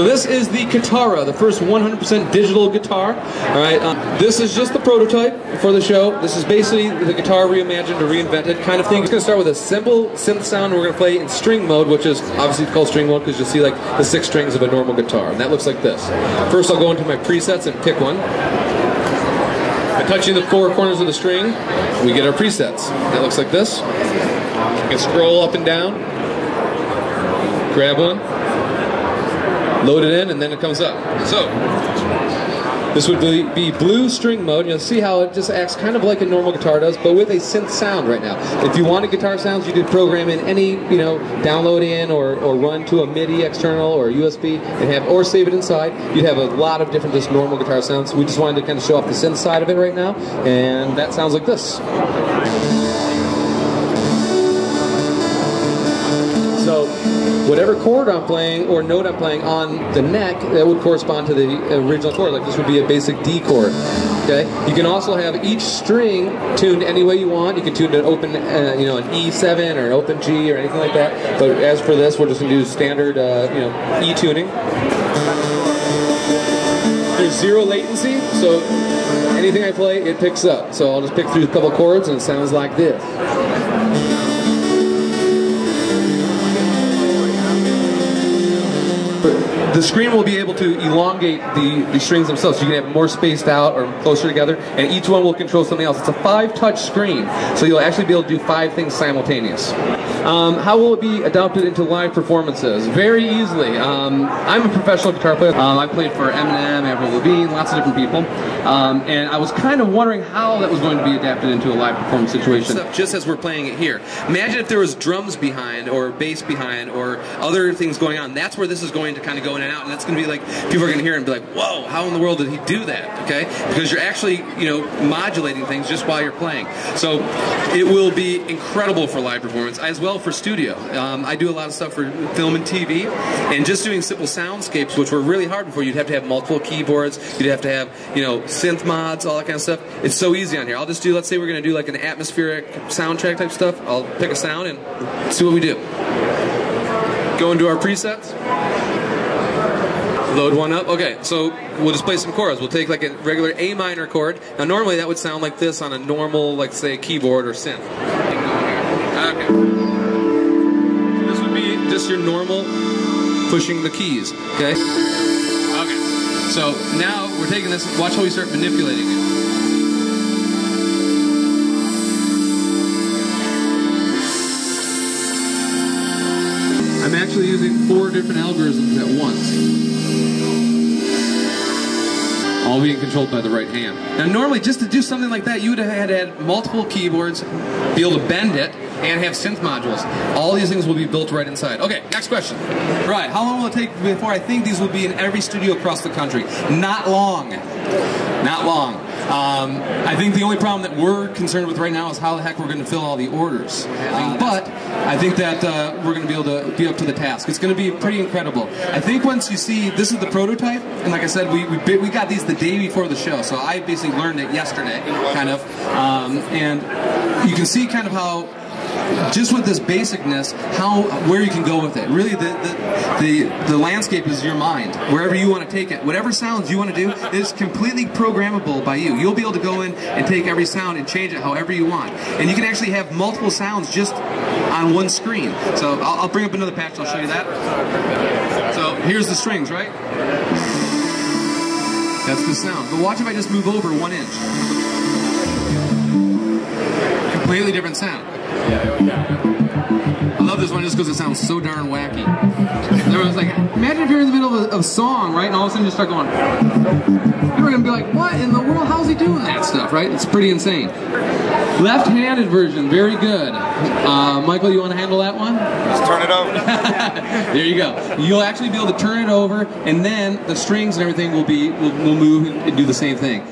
So this is the Kitara, the first 100% digital guitar. All right, um, this is just the prototype for the show. This is basically the guitar reimagined or reinvented kind of thing. It's to start with a simple synth sound. We're going to play in string mode, which is obviously called string mode because you'll see like the six strings of a normal guitar, and that looks like this. First, I'll go into my presets and pick one. By touching the four corners of the string, we get our presets. That looks like this. You can scroll up and down, grab one, load it in, and then it comes up. So, this would be, blue string mode. You'll see how it just acts kind of like a normal guitar does, but with a synth sound right now. If you wanted guitar sounds, you could program in any, you know, download in or, or run to a MIDI external or USB and have, or save it inside. You'd have a lot of different just normal guitar sounds. We just wanted to kind of show off the synth side of it right now, and that sounds like this. So whatever chord I'm playing or note I'm playing on the neck, that would correspond to the original chord. Like this would be a basic D chord. Okay. You can also have each string tuned any way you want. You can tune an open, uh, you know, an E7 or an open G or anything like that. But as for this, we're just gonna do standard, uh, you know, E tuning. There's zero latency, so anything I play, it picks up. So I'll just pick through a couple chords and it sounds like this. The screen will be able to elongate the, the strings themselves so you can have more spaced out or closer together and each one will control something else. It's a five touch screen so you'll actually be able to do five things simultaneous. Um, how will it be adopted into live performances? Very easily. Um, I'm a professional guitar player. Um, I played for Eminem, Avril Lavigne, lots of different people. Um, and I was kind of wondering how that was going to be adapted into a live performance situation. Just as we're playing it here. Imagine if there was drums behind or bass behind or other things going on. That's where this is going to kind of go in and out. And that's going to be like, people are going to hear it and be like, whoa, how in the world did he do that? Okay? Because you're actually, you know, modulating things just while you're playing. So it will be incredible for live performance as well for studio. Um, I do a lot of stuff for film and TV, and just doing simple soundscapes, which were really hard before. You'd have to have multiple keyboards, you'd have to have, you know, synth mods, all that kind of stuff. It's so easy on here. I'll just do, let's say we're going to do like an atmospheric soundtrack type stuff. I'll pick a sound and see what we do. Go into our presets. Load one up. Okay, so we'll just play some chords. We'll take like a regular A minor chord. Now normally that would sound like this on a normal, like say, keyboard or synth. Just your normal pushing the keys, okay? Okay. So now we're taking this, watch how we start manipulating it. I'm actually using four different algorithms at once all being controlled by the right hand. Now, normally, just to do something like that, you would have had add multiple keyboards, be able to bend it, and have synth modules. All these things will be built right inside. Okay, next question. Right, how long will it take before I think these will be in every studio across the country? Not long. Not long. Um, I think the only problem that we're concerned with right now is how the heck we're going to fill all the orders. Uh, but I think that uh, we're going to be able to be up to the task. It's going to be pretty incredible. I think once you see, this is the prototype, and like I said, we, we, we got these the day before the show, so I basically learned it yesterday, kind of. Um, and you can see kind of how just with this basicness, how where you can go with it. Really, the, the the the, landscape is your mind. Wherever you want to take it, whatever sounds you want to do is completely programmable by you. You'll be able to go in and take every sound and change it however you want, and you can actually have multiple sounds just on one screen. So I'll, I'll bring up another patch. I'll show you that. So here's the strings, right? That's the sound. But watch if I just move over one inch. Completely different sound. I love this one just because it sounds so darn wacky. Everyone's like, imagine if you're in the middle of a, of a, song, right, and all of a sudden you start going, you're gonna be like, what in the world? How's he doing that stuff, right? It's pretty insane. Left-handed version, very good. Uh, Michael, you want to handle that one? Just turn it over. there you go. You'll actually be able to turn it over, and then the strings and everything will be will, will move and do the same thing.